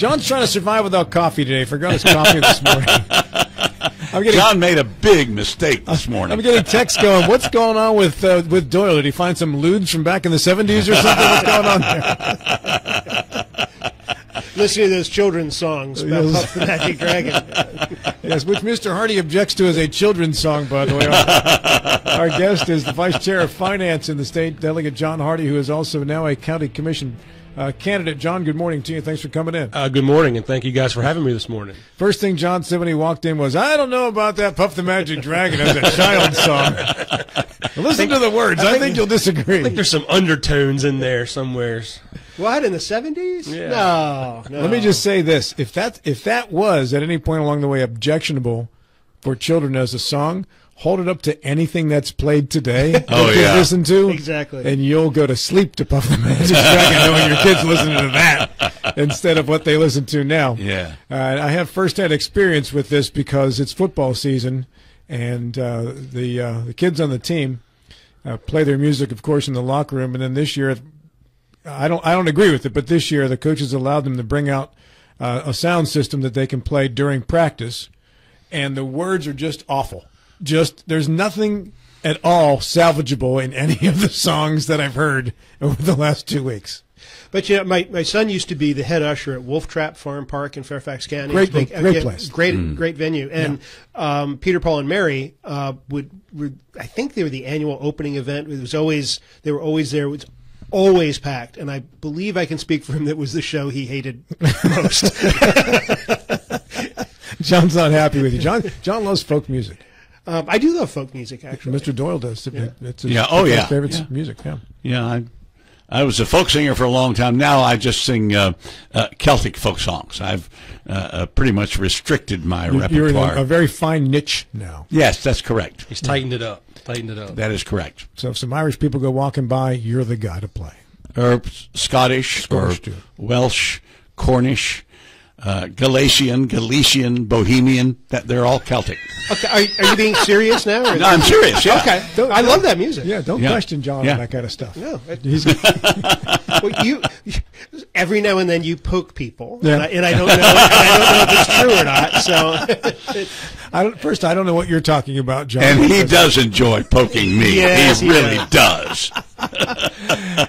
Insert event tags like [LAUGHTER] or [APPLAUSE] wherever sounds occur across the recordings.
John's trying to survive without coffee today. Forgot his coffee this morning. [LAUGHS] I'm getting, John made a big mistake this morning. I'm getting texts going. What's going on with uh, with Doyle? Did he find some lewds from back in the 70s or something? What's going on there? [LAUGHS] Listening to those children's songs about yes. Puff the Magic Dragon. [LAUGHS] yes, which Mr. Hardy objects to as a children's song, by the way. Our, our guest is the Vice Chair of Finance in the state, Delegate John Hardy, who is also now a county commission uh, candidate. John, good morning to you. Thanks for coming in. Uh, good morning, and thank you guys for having me this morning. First thing John said when he walked in was, I don't know about that Puff the Magic Dragon as a child song. [LAUGHS] Listen think, to the words. I, I think, think, you'll disagree. I think there's some undertones in there somewhere. What in the seventies? Yeah. No, no. Let me just say this: if that if that was at any point along the way objectionable for children as a song, hold it up to anything that's played today [LAUGHS] oh, yeah. listen to exactly. and you'll go to sleep to puff the magic dragon knowing your kids listening to that [LAUGHS] instead of what they listen to now. Yeah. Uh, i have firsthand experience with this because it's football season and uh, the uh, the kids on the team uh, play their music of course in the locker room and then this year i don't i don't agree with it but this year the coaches allowed them to bring out uh, a sound system that they can play during practice and the words are just awful just there's nothing at all salvageable in any of the songs that I've heard over the last two weeks. But you know, my, my son used to be the head usher at Wolf Trap Farm Park in Fairfax County. Great, big, great again, place, great, mm. great venue. And yeah. um, Peter, Paul, and Mary uh, would, would, I think they were the annual opening event. It was always they were always there. It was always packed, and I believe I can speak for him. That was the show he hated most. [LAUGHS] [LAUGHS] John's not happy with you. John John loves folk music. Um, I do love folk music, actually. Mr. Doyle does. Yeah. It's his, yeah. Oh, yeah. Favorite yeah. music. Yeah. Yeah. I, I was a folk singer for a long time. Now I just sing uh, uh, Celtic folk songs. I've uh, uh pretty much restricted my You're repertoire. You're in a, a, very fine niche now. Yes, that's correct. He's tightened it up. Tightened it up. That is correct. So if some Irish people go walking by, you're the guy to play. Or Scottish, Scottish or too. Welsh, Cornish uh, Galatian, Galician, Bohemian. That they're all Celtic. Okay, are, are you being serious now? no, I'm serious. Yeah. Okay, don't, I love that music. Yeah, don't yeah. question John yeah. on that kind of stuff. No, [LAUGHS] [LAUGHS] well, you, every now and then you poke people, yeah. and, I, and I don't know, I don't know if it's true or not. So, [LAUGHS] I don't, first, I don't know what you're talking about, John. And he does enjoy poking me. yes, he, he really does. [LAUGHS]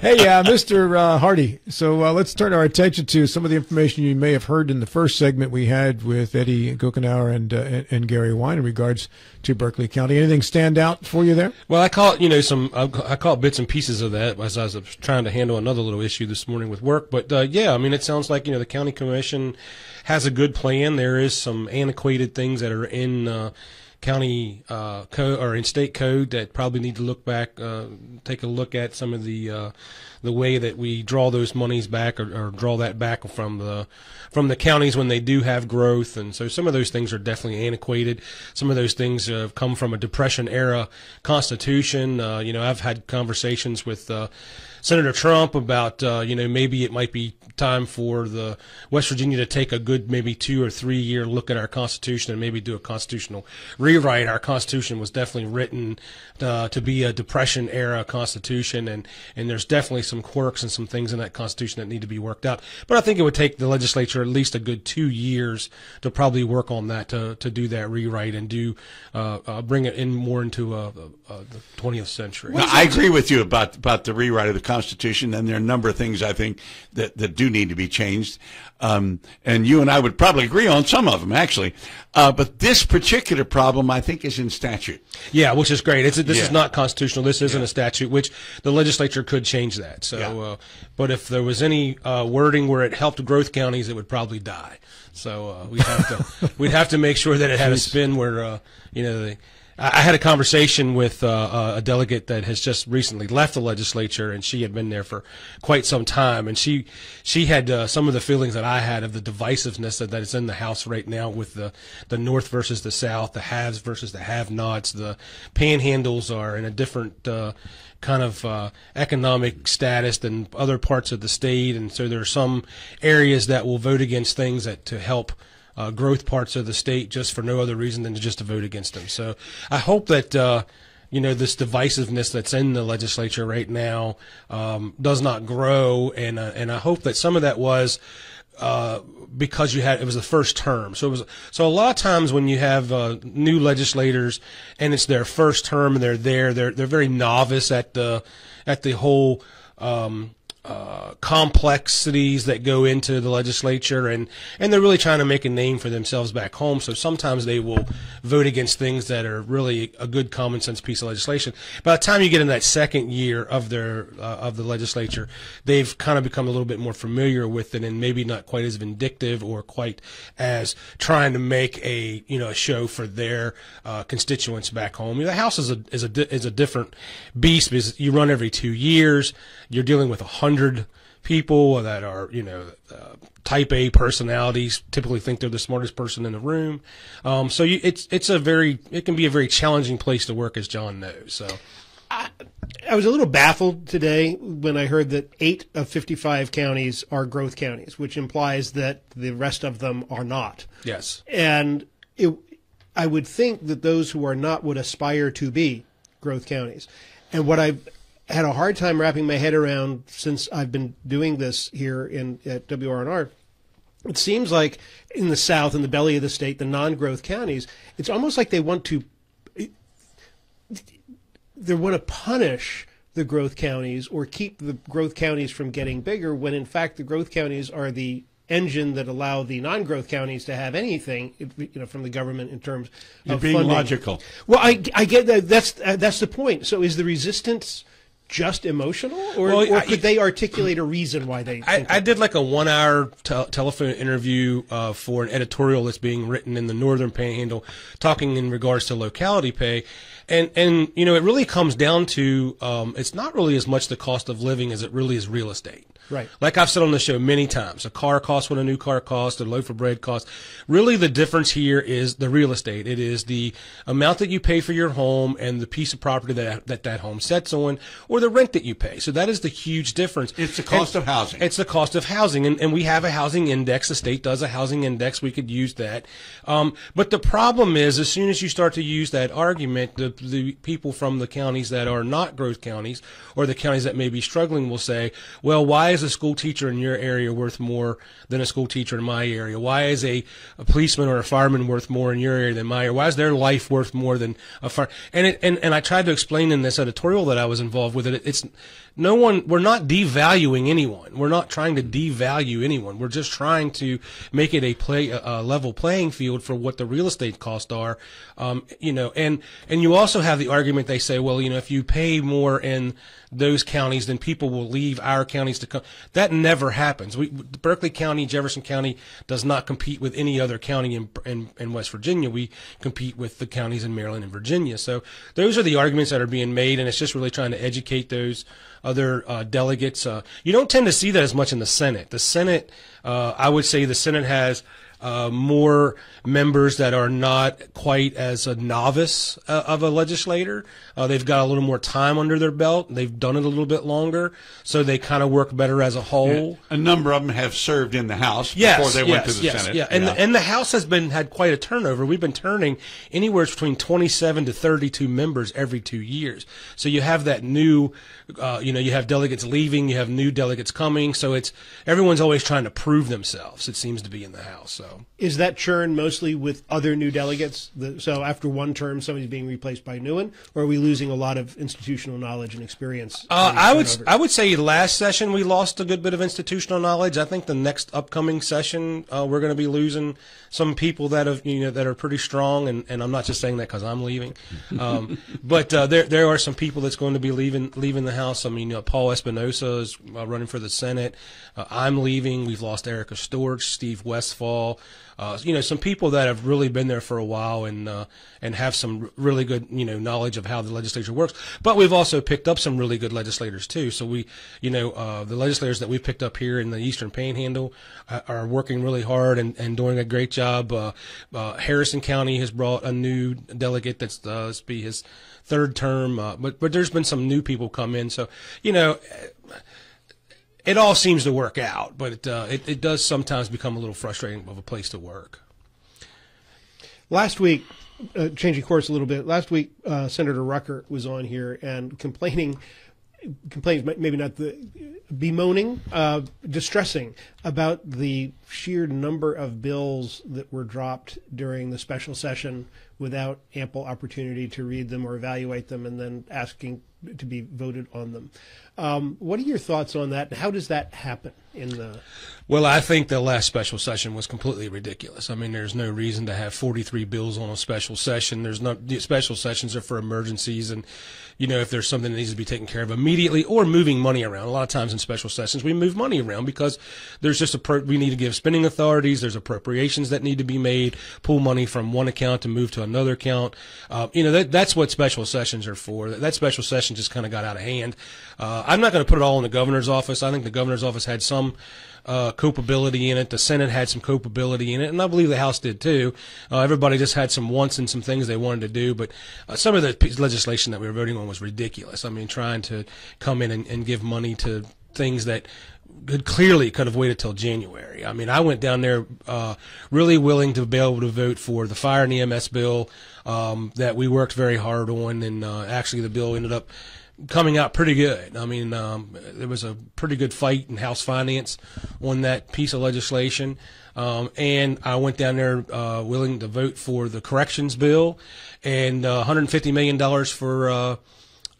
hey, uh, Mr. Uh, Hardy. So uh, let's turn our attention to some of the information you may have heard in the first segment we had with Eddie Guckenauer and, uh, and, and Gary Wine in regards to Berkeley County. Anything stand out for you there? Well, I caught you know some I caught bits and pieces of that as I was trying to handle another little issue this morning with work. But uh, yeah, I mean, it sounds like you know the county commission has a good plan. There is some antiquated things that are in uh, county uh, code or in state code that probably need to look back, uh, take a look at some of the uh, the way that we draw those monies back or, or, draw that back from the from the counties when they do have growth, and so some of those things are definitely antiquated. Some of those things have come from a Depression era constitution. Uh, you know, I've had conversations with uh, Senator Trump about uh, you know maybe it might be time for the West Virginia to take a good maybe two or three year look at our Constitution and maybe do a constitutional rewrite. Our Constitution was definitely written uh, to be a Depression era Constitution, and and there's definitely some quirks and some things in that Constitution that need to be worked out. But I think it would take the legislature at least a good two years to probably work on that to to do that rewrite and do uh, uh, bring it in more into uh, the 20th century. I agree with you about about the rewrite of the Constitution, and there are a number of things I think that that do need to be changed. Um, and you and I would probably agree on some of them, actually. Uh, but this particular problem, I think, is in statute. Yeah, which is great. It's this yeah. is not constitutional. This isn't yeah. a statute, which the legislature could change that. So, yeah. uh, but if there was any uh, wording where it helped growth counties, it would probably die. So uh, we'd have to [LAUGHS] we'd have to make sure that it had a spin where uh, you know. The, I had a conversation with uh, uh, a delegate that has just recently left the legislature, and she had been there for quite some time, and she she had uh, some of the feelings that I had of the divisiveness that, that is in the House right now with the the North versus the South, the haves versus the have-nots. The panhandles are in a different uh, kind of uh, economic status than other parts of the state, and so there are some areas that will vote against things that to help uh, growth parts of the state just for no other reason than to just to vote against them. So I hope that uh, you know this divisiveness that's in the legislature right now um, does not grow, and uh, and I hope that some of that was. Uh, because you had it was the first term. So it was so a lot of times when you have uh, new legislators and it's their first term and they're there, they're they're very novice at the at the whole. Um, uh, complexities that go into the legislature, and and they're really trying to make a name for themselves back home. So sometimes they will vote against things that are really a good common sense piece of legislation. By the time you get in that second year of their uh, of the legislature, they've kind of become a little bit more familiar with it, and maybe not quite as vindictive or quite as trying to make a you know a show for their uh, constituents back home. You know, the House is a is a is a different beast because you run every two years. You're dealing with a hundred hundred people that are you know uh, type A personalities typically think they're the smartest person in the room. Um, so you, it's it's a very it can be a very challenging place to work, as John knows. So. I, I was a little baffled today when I heard that eight of 55 counties are growth counties, which implies that the rest of them are not. Yes. And it, I would think that those who are not would aspire to be growth counties. And what I've had a hard time wrapping my head around since I've been doing this here in at WRNR. It seems like in the South, in the belly of the state, the non-growth counties, it's almost like they want to they want to punish the growth counties or keep the growth counties from getting bigger when in fact the growth counties are the engine that allow the non-growth counties to have anything, you know, from the government in terms You're of being funding. logical. Well, I, I get that. That's uh, that's the point. So, is the resistance just emotional, or, Well, or I- could they articulate a reason why they? I, I did like a one hour te- telephone interview uh, for an editorial that's being written in the Northern Panhandle, talking in regards to locality pay. And, and you know, it really comes down to um, it's not really as much the cost of living as it really is real estate. Right. Like I've said on the show many times, a car costs what a new car costs, a loaf of bread costs. Really, the difference here is the real estate. It is the amount that you pay for your home and the piece of property that that, that home sets on, or the rent that you pay. So that is the huge difference. It's the cost of housing. It's the cost of housing, and, and we have a housing index. The state does a housing index. We could use that. Um, but the problem is, as soon as you start to use that argument, the, the people from the counties that are not growth counties or the counties that may be struggling will say, well, why is a school teacher in your area worth more than a school teacher in my area? Why is a, a policeman or a fireman worth more in your area than my area? Why is their life worth more than a fire? And, it, and, and I tried to explain in this editorial that I was involved with it. It's no one, we're not devaluing anyone. We're not trying to devalue anyone. We're just trying to make it a play, a level playing field for what the real estate costs are. Um, you know, and, and you also have the argument they say, well, you know, if you pay more in those counties, then people will leave our counties to come. That never happens. We, Berkeley County, Jefferson County does not compete with any other county in, in, in West Virginia. We compete with the counties in Maryland and Virginia. So those are the arguments that are being made, and it's just really trying to educate those other uh, delegates. Uh, you don't tend to see that as much in the Senate. The Senate, uh, I would say, the Senate has uh, more members that are not quite as a novice uh, of a legislator. Uh, they've got a little more time under their belt. They've done it a little bit longer, so they kind of work better as a whole. A number of them have served in the House Yes, before they yes, went to the yes, Senate. Yeah, and The, and the House has been had quite a turnover. We've been turning anywhere between twenty seven to thirty two members every two years. So you have that new, uh, you know, you have delegates leaving, you have new delegates coming. So it's everyone's always trying to prove themselves. It seems to be in the House. So so is that churn mostly with other new delegates? The, so after one term, somebody's being replaced by a new one, or are we losing a lot of institutional knowledge and experience? Uh, I would? I would say last session we lost a good bit of institutional knowledge. I think the next upcoming session uh, we're going to be losing some people that have you know that are pretty strong, and, and I'm not just saying that because I'm leaving, [LAUGHS] um, but uh, there there are some people that's going to be leaving leaving the house. I mean, uh, Paul Espinosa is uh, running for the Senate. Uh, I'm leaving. We've lost Erikka Storch, Steve Westfall. Uh, you know, some people that have really been there for a while and uh, and have some really good you know knowledge of how the legislature works. But we've also picked up some really good legislators too. So we, you know, uh, the legislators that we've picked up here in the Eastern Panhandle uh, are working really hard and, and doing a great job. Uh, uh, Harrison County has brought a new delegate that's uh, this be his third term. Uh, but but there's been some new people come in. So you know it all seems to work out, but uh, it, it does sometimes become a little frustrating of a place to work. Last week, uh, changing course a little bit. Last week, uh, Senator Rucker was on here and complaining complains, maybe not the bemoaning, uh, distressing about the sheer number of bills that were dropped during the special session without ample opportunity to read them or evaluate them, and then asking to be voted on them. Um, what are your thoughts on that? And How does that happen in the? Well, I think the last special session was completely ridiculous. I mean, there's no reason to have 43 bills on a special session. There's not special sessions are for emergencies, and you know if there's something that needs to be taken care of immediately or moving money around. A lot of times in special sessions, we move money around because there's just a we need to give spending authorities. There's appropriations that need to be made, pull money from one account to move to another account. Uh, you know that that's what special sessions are for. That, that special session just kind of got out of hand. Uh, I'm not going to put it all in the governor's office. I think the governor's office had some uh, culpability in it. The Senate had some culpability in it, and I believe the House did too. Uh, everybody just had some wants and some things they wanted to do, but uh, some of the legislation that we were voting on was ridiculous. I mean, trying to come in and, and give money to things that could clearly could have waited till January. I mean, I went down there uh, really willing to be able to vote for the fire and EMS bill um, that we worked very hard on, and uh, actually the bill ended up coming out pretty good. I mean, um, there was a pretty good fight in House Finance on that piece of legislation. Um, and I went down there uh, willing to vote for the corrections bill and uh, $150 million for uh,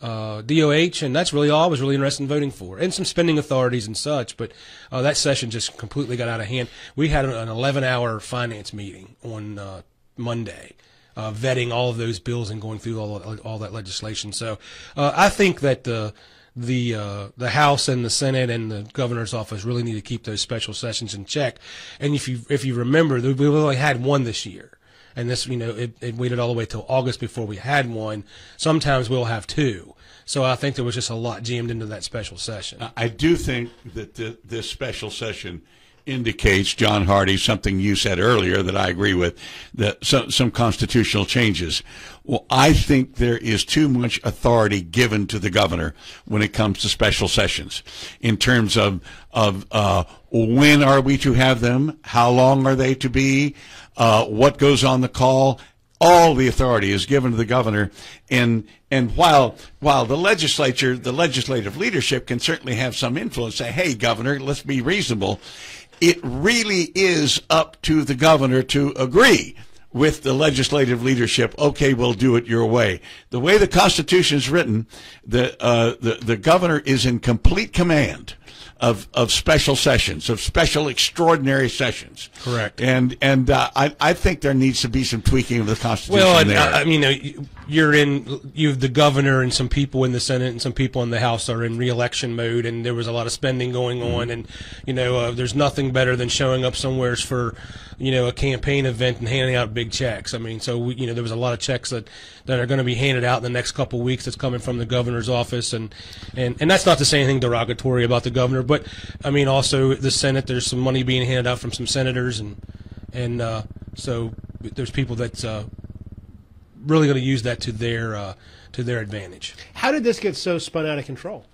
uh DOH, and that's really all I was really interested in voting for, and some spending authorities and such. But uh, that session just completely got out of hand. We had an 11 hour finance meeting on uh, Monday uh, vetting all of those bills and going through all all that legislation. So uh, I think that the the uh, the House and the Senate and the governor's office really need to keep those special sessions in check. And if you if you remember, we only had one this year, and this you know it, it waited all the way till August before we had one. Sometimes we'll have two. So I think there was just a lot jammed into that special session. I do think that the, this special session indicates, John Hardy, something you said earlier that I agree with, that some, some constitutional changes. Well, I think there is too much authority given to the governor when it comes to special sessions in terms of, of uh, when are we to have them, how long are they to be, uh, what goes on the call. All the authority is given to the governor, and and while while the legislature, the legislative leadership can certainly have some influence, say, "Hey, governor, let's be reasonable." It really is up to the governor to agree with the legislative leadership. Okay, we'll do it your way. The way the Constitution is written, the uh, the the governor is in complete command of of special sessions, of special extraordinary sessions. Correct. And and uh, I I think there needs to be some tweaking of the Constitution. Well, there. I, I mean, uh, you're in you the governor and some people in the Senate and some people in the House are in reelection mode, and there was a lot of spending going mm-hmm. on, and you know, uh, there's nothing better than showing up somewheres for you know a campaign event and handing out big checks. I mean, so we, you know, there was a lot of checks that that are going to be handed out in the next couple of weeks. That's coming from the governor's office, and and and that's not to say anything derogatory about the governor, but I mean, also the Senate. There's some money being handed out from some senators, and and uh, so there's people that uh, really going to use that to their uh, to their advantage. How did this get so spun out of control?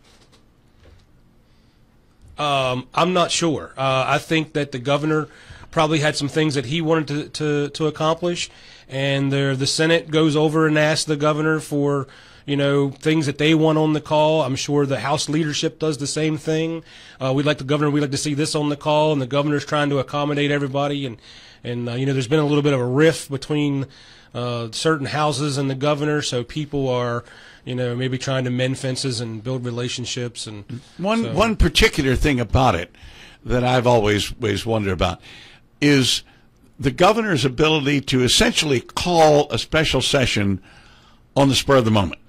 Um, I'm not sure. Uh, I think that the governor probably had some things that he wanted to, to, to accomplish, and the the Senate goes over and asks the governor for you know, things that they want on the call. I'm sure the House leadership does the same thing. Uh, we'd like the governor, we'd like to see this on the call, and the governor's trying to accommodate everybody. And, and uh, you know, there's been a little bit of a rift between uh, certain houses and the governor, so people are, you know, maybe trying to mend fences and build relationships. And one so. one particular thing about it that I've always always wondered about is the governor's ability to essentially call a special session on the spur of the moment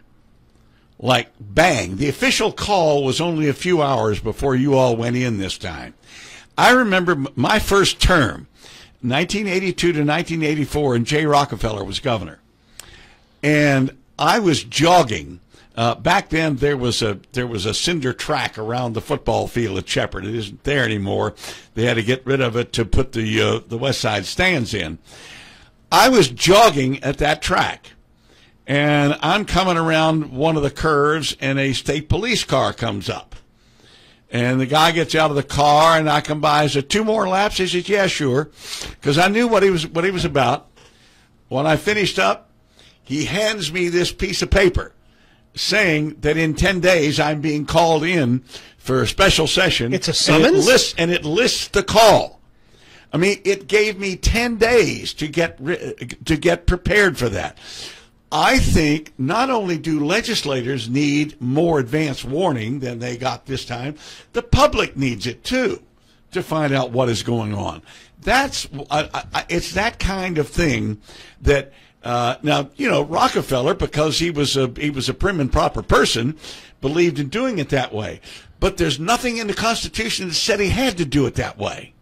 like bang. The official call was only a few hours before you all went in this time. I remember my first term, 1982 to 1984, and Jay Rockefeller was governor. And I was jogging. Uh, back then, there was a there was a cinder track around the football field at Shepherd. It isn't there anymore. They had to get rid of it to put the uh, the West Side stands in. I was jogging at that track and I'm coming around one of the curves, and a state police car comes up. And the guy gets out of the car, and I come by. I said, two more laps? He says, yeah, sure. Because I knew what he was what he was about. When I finished up, he hands me this piece of paper saying that in 10 days I'm being called in for a special session. It's a And it summons? lists, and it lists the call. I mean, it gave me 10 days to get to get prepared for that. I think not only do legislators need more advance warning than they got this time, the public needs it too to find out what is going on. That's I, I, it's that kind of thing that uh, now you know Rockefeller because he was a he was a prim and proper person believed in doing it that way, but there's nothing in the Constitution that said he had to do it that way.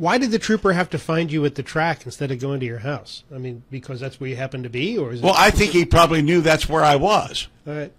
Why did the trooper have to find you at the track instead of going to your house? I mean, because that's where you happen to be, or is it? Well, I think he probably knew that's where I was. All right.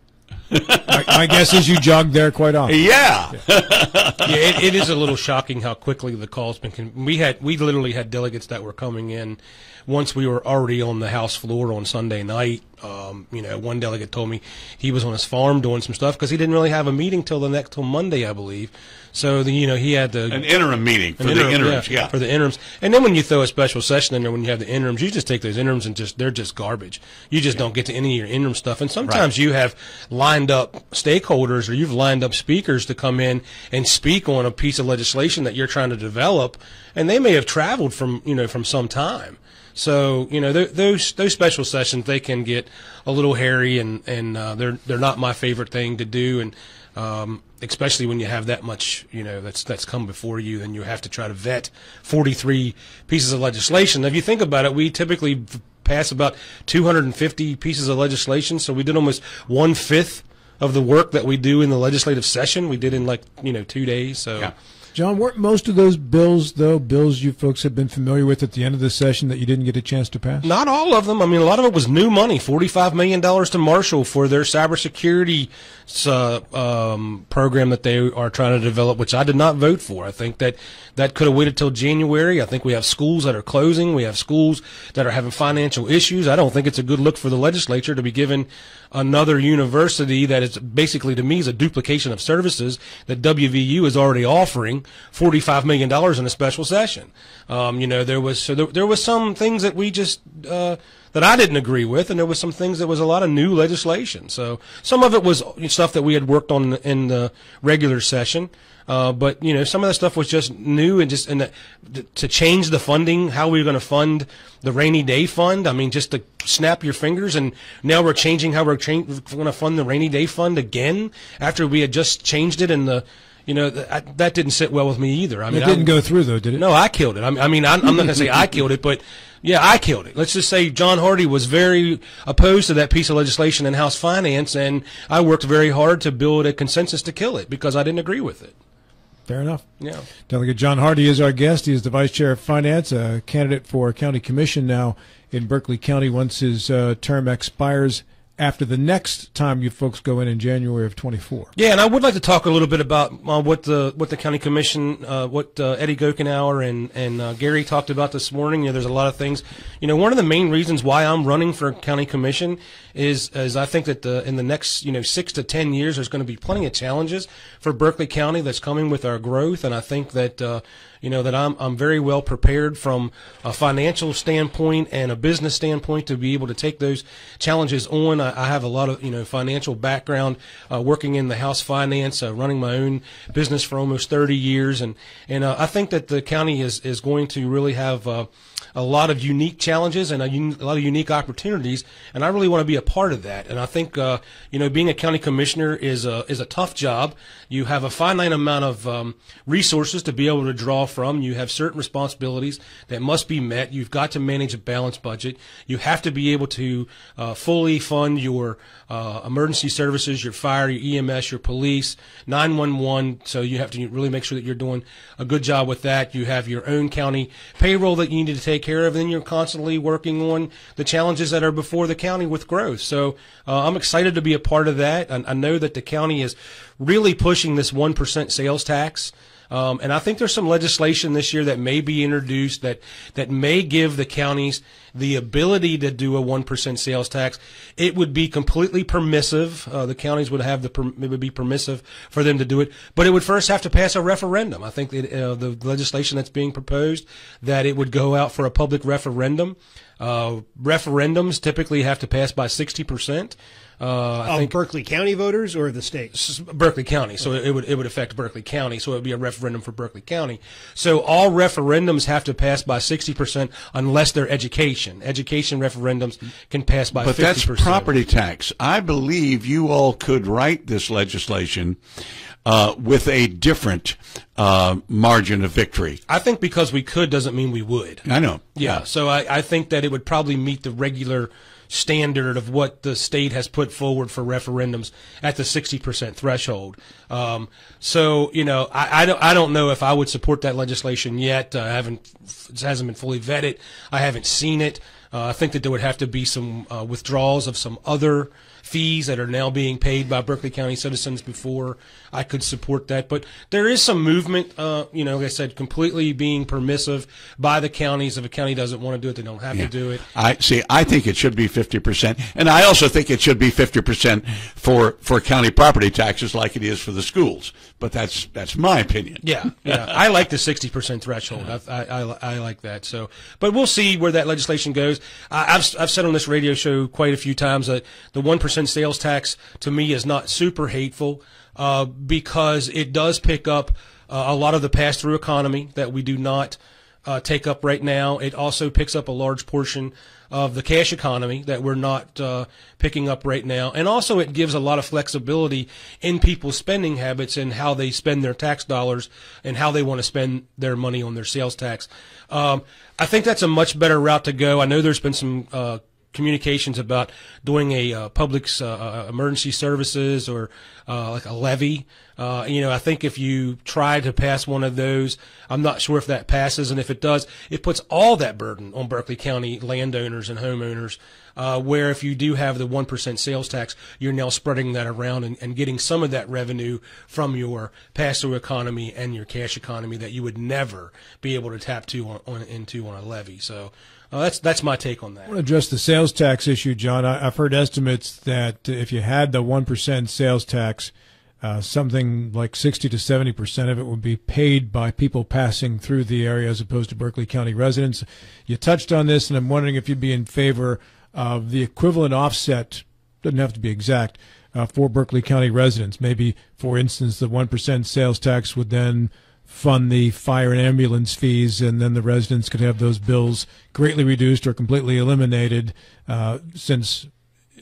my, my guess is you jogged there quite often. Yeah. [LAUGHS] yeah, it, it is a little shocking how quickly the call's been. Con- we had we literally had delegates that were coming in once we were already on the House floor on Sunday night. Um, you know, one delegate told me he was on his farm doing some stuff because he didn't really have a meeting till the next till Monday, I believe. So the, you know he had to An interim meeting for An the interims, yeah. for the interims. And then when you throw a special session in there, when you have the interims, you just take those interims and just they're just garbage. You just don't get to any of your interim stuff. And sometimes you have lined up stakeholders or you've lined up speakers to come in and speak on a piece of legislation that you're trying to develop, and they may have traveled from you know from some time. So you know th- those those special sessions they can get a little hairy and and uh, they're they're not my favorite thing to do and um, especially when you have that much you know that's that's come before you then you have to try to vet 43 pieces of legislation. If you think about it, we typically pass about 250 pieces of legislation, so we did almost one fifth of the work that we do in the legislative session. We did in like you know two days. So. Yeah. John, weren't most of those bills, though, bills you folks have been familiar with at the end of the session that you didn't get a chance to pass? Not all of them. I mean, a lot of it was new money. Forty-five million dollars to Marshall for their cybersecurity uh, um, program that they are trying to develop, which I did not vote for. I think that that could have waited till January. I think we have schools that are closing. We have schools that are having financial issues. I don't think it's a good look for the legislature to be given another university that is basically to me is a duplication of services that WVU is already offering forty-five million dollars in a special session. Um, you know, there was so there, there was some things that we just uh, that I didn't agree with, and there was some things that was a lot of new legislation. So some of it was stuff that we had worked on in the regular session. Uh, but you know, some of that stuff was just new and just and the, to change the funding, how we were going to fund the rainy day fund. I mean, just to snap your fingers, and now we're changing how we're, cha- going to fund the rainy day fund again after we had just changed it. in the, you know, th- I, that didn't sit well with me either. I mean, It didn't I, go through, though, did it? no, I killed it. I mean, I mean I'm, I'm not going to say I killed it, but yeah, I killed it. Let's just say John Hardy was very opposed to that piece of legislation in House Finance, and I worked very hard to build a consensus to kill it because I didn't agree with it. Fair enough. Yeah. Delegate John Hardy is our guest. He is the Vice Chair of Finance, a candidate for County Commission now in Berkeley County once his uh, term expires after the next time you folks go in in January of 24. Yeah, and I would like to talk a little bit about uh, what the what the county commission, uh, what uh, Eddie Gokenauer and and uh, Gary talked about this morning. You know, there's a lot of things. You know, one of the main reasons why I'm running for county commission is is I think that the, in the next you know six to ten years there's going to be plenty of challenges for Berkeley County that's coming with our growth, and I think that. Uh, you know that I'm I'm very well prepared from a financial standpoint and a business standpoint to be able to take those challenges on. I, I have a lot of you know financial background, uh, working in the house finance, uh, running my own business for almost 30 years, and and uh, I think that the county is is going to really have. Uh, a lot of unique challenges and a, un- a lot of unique opportunities, and I really want to be a part of that. And I think uh, you know being a county commissioner is a is a tough job. You have a finite amount of um, resources to be able to draw from. You have certain responsibilities that must be met. You've got to manage a balanced budget. You have to be able to uh, fully fund your uh, emergency services, your fire, your EMS, your police, 911. So you have to really make sure that you're doing a good job with that. You have your own county payroll that you need to take care of. And then you're constantly working on the challenges that are before the county with growth. So uh, I'm excited to be a part of that. I, I know that the county is really pushing this 1% sales tax. Um, and I think there's some legislation this year that may be introduced that that may give the counties the ability to do a one percent sales tax. It would be completely permissive. Uh, the counties would have the it would be permissive for them to do it, but it would first have to pass a referendum. I think uh, the legislation that's being proposed that it would go out for a public referendum. Uh, referendums typically have to pass by sixty percent. Uh, I Of think Berkeley County voters or the state? Berkeley County, so it would it would affect Berkeley County, so it would be a referendum for Berkeley County. So all referendums have to pass by sixty percent unless they're education. Education referendums can pass by But fifty that's percent. property tax. I believe you all could write this legislation uh, with a different uh, margin of victory. I think because we could doesn't mean we would. I know. Yeah, so I, I think that it would probably meet the regular standard of what the state has put forward for referendums at the 60% threshold. Um, so, you know, I, I, don't, I don't know if I would support that legislation yet. Uh, I haven't, it hasn't been fully vetted. I haven't seen it. Uh, I think that there would have to be some uh, withdrawals of some other fees that are now being paid by Berkeley County citizens before I could support that. But there is some movement, uh, you know, like I said, completely being permissive by the counties. If a county doesn't want to do it, they don't have to do it. I see. I think it should be fifty percent, and I also think it should be fifty percent for for county property taxes, like it is for the schools. But that's that's my opinion. Yeah, yeah. I like the sixty percent threshold. I, I, I, I like that. So, but we'll see where that legislation goes. I, I've I've said on this radio show quite a few times that the one percent sales tax to me is not super hateful uh, because it does pick up uh, a lot of the pass through economy that we do not uh, take up right now. It also picks up a large portion of the cash economy that we're not uh, picking up right now. And also, it gives a lot of flexibility in people's spending habits and how they spend their tax dollars and how they want to spend their money on their sales tax. Um, I think that's a much better route to go. I know there's been some uh, communications about doing a uh, public's uh, uh, emergency services or uh, like a levy. Uh, you know, I think if you try to pass one of those, I'm not sure if that passes, and if it does, it puts all that burden on Berkeley County landowners and homeowners. Uh, where if you do have the one percent sales tax, you're now spreading that around and, and getting some of that revenue from your pass-through economy and your cash economy that you would never be able to tap to on, on into on a levy. So. Uh, that's that's my take on that. I want to address the sales tax issue, John. I, I've heard estimates that if you had the one percent sales tax, uh, something like sixty to seventy percent of it would be paid by people passing through the area, as opposed to Berkeley County residents. You touched on this, and I'm wondering if you'd be in favor of the equivalent offset. Doesn't have to be exact uh, for Berkeley County residents. Maybe, for instance, the one percent sales tax would then fund the fire and ambulance fees, and then the residents could have those bills greatly reduced or completely eliminated, uh, since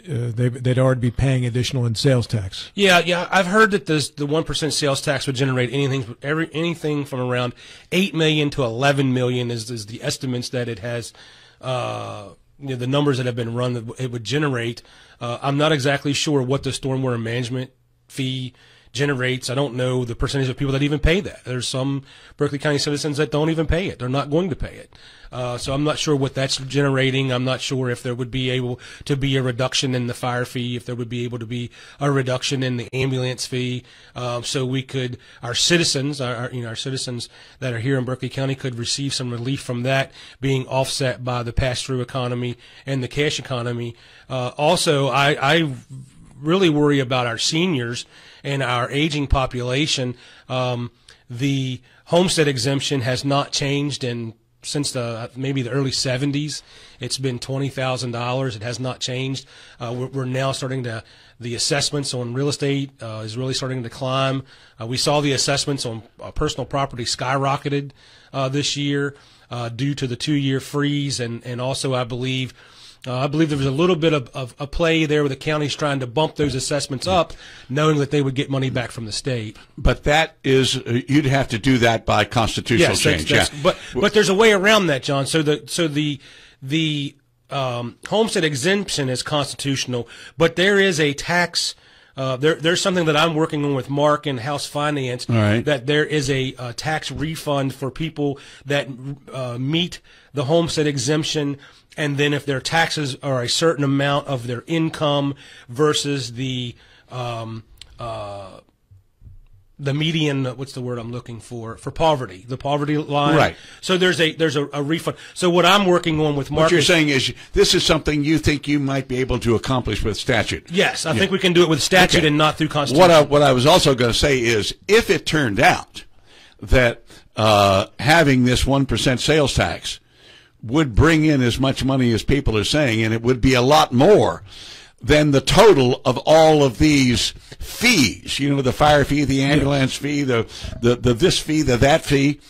uh, they, they'd already be paying additional in sales tax. Yeah, yeah, I've heard that this the one percent sales tax would generate anything every anything from around eight million to eleven million is is the estimates that it has. Uh, you know, the numbers that have been run that it would generate. Uh, I'm not exactly sure what the stormwater management fee generates. I don't know the percentage of people that even pay that. There's some Berkeley County citizens that don't even pay it. They're not going to pay it. Uh, so I'm not sure what that's generating. I'm not sure if there would be able to be a reduction in the fire fee, if there would be able to be a reduction in the ambulance fee. Um, so we could, our citizens, our, our, you know, our citizens that are here in Berkeley County could receive some relief from that being offset by the pass-through economy and the cash economy. Uh, also, I, I really worry about our seniors and our aging population. Um, the homestead exemption has not changed in since the maybe the early 70s. It's been twenty thousand dollars. It has not changed. Uh, we're, we're, now starting to the assessments on real estate uh, is really starting to climb. Uh, we saw the assessments on uh, personal property skyrocketed uh, this year uh, due to the two-year freeze, and and also I believe. Uh, I believe there was a little bit of, of a play there where the county's trying to bump those assessments up, knowing that they would get money back from the state. But that is, uh, you'd have to do that by constitutional yes, change. That's, that's, yeah. But but there's a way around that, John. So the so the the um, homestead exemption is constitutional, but there is a tax. Uh, there, there's something that I'm working on with Mark and House Finance. right. That there is a, a tax refund for people that uh, meet the homestead exemption, and then if their taxes are a certain amount of their income versus the um, uh, the median what's the word I'm looking for for poverty the poverty line Right. so there's a there's a, a refund so what I'm working on with Mark what you're saying is this is something you think you might be able to accomplish with statute. yes I think we can do it with statute Okay. and not through constitution What I, what I was also going to say is, if it turned out that uh, having this one percent sales tax would bring in as much money as people are saying, and it would be a lot more than the total of all of these fees. You know, the fire fee, the ambulance fee, the, the, the this fee, the that fee.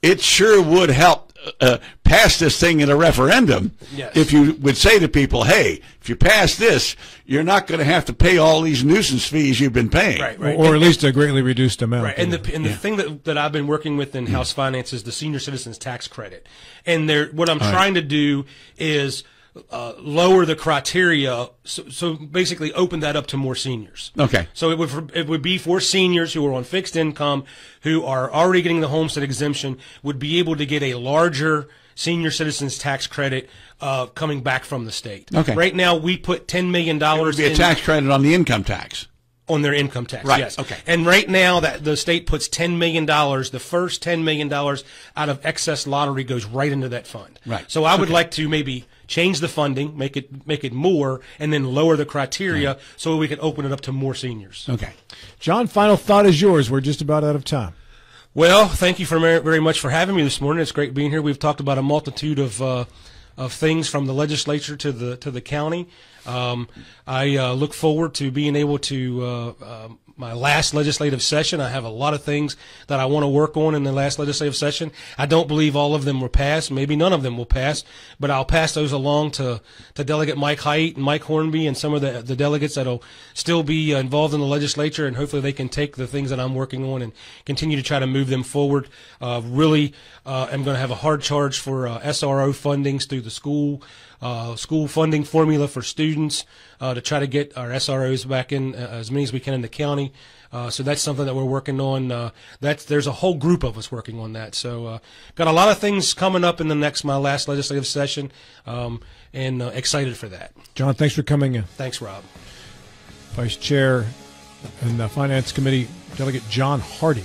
It sure would help uh, pass this thing in a referendum Yes. if you would say to people, hey, if you pass this, you're not going to have to pay all these nuisance fees you've been paying. Right, or, right. or And- at least a greatly reduced amount. Right, and the and the thing that that I've been working with in House Finance is the senior citizens tax credit, and there what I'm trying to do is uh, lower the criteria, so, so basically open that up to more seniors. Okay. So it would it would be for seniors who are on fixed income, who are already getting the homestead exemption, would be able to get a larger senior citizens tax credit uh, coming back from the state. Okay. Right now we put ten million dollars. be a tax credit on the income tax. on their income tax. Right, Yes. okay. And right now that the state puts ten million dollars, the first ten million dollars out of excess lottery goes right into that fund. Right. So I would like to maybe change the funding, make it make it more, and then lower the criteria so we can open it up to more seniors. Okay. John, final thought is yours. We're just about out of time. Well, thank you for very, very much for having me this morning. It's great being here. We've talked about a multitude of uh, of things from the legislature to the to the county. Um, I uh, look forward to being able to uh, uh, my last legislative session. I have a lot of things that I want to work on in the last legislative session. I don't believe all of them will pass. Maybe none of them will pass, but I'll pass those along to, to Delegate Mike Hite and Mike Hornby and some of the, the delegates that'll still be uh, involved in the legislature, and hopefully they can take the things that I'm working on and continue to try to move them forward. Uh, really, uh, I'm going to have a hard charge for uh, SRO fundings through the school. Uh, school funding formula for students uh, to try to get our SROs back in uh, as many as we can in the county. Uh, so that's something that we're working on. Uh, that's there's a whole group of us working on that. So uh, got a lot of things coming up in the next my last legislative session, um, and uh, excited for that. John, thanks for coming in. Thanks, Rob. Vice Chair and the Finance Committee Delegate John Hardy.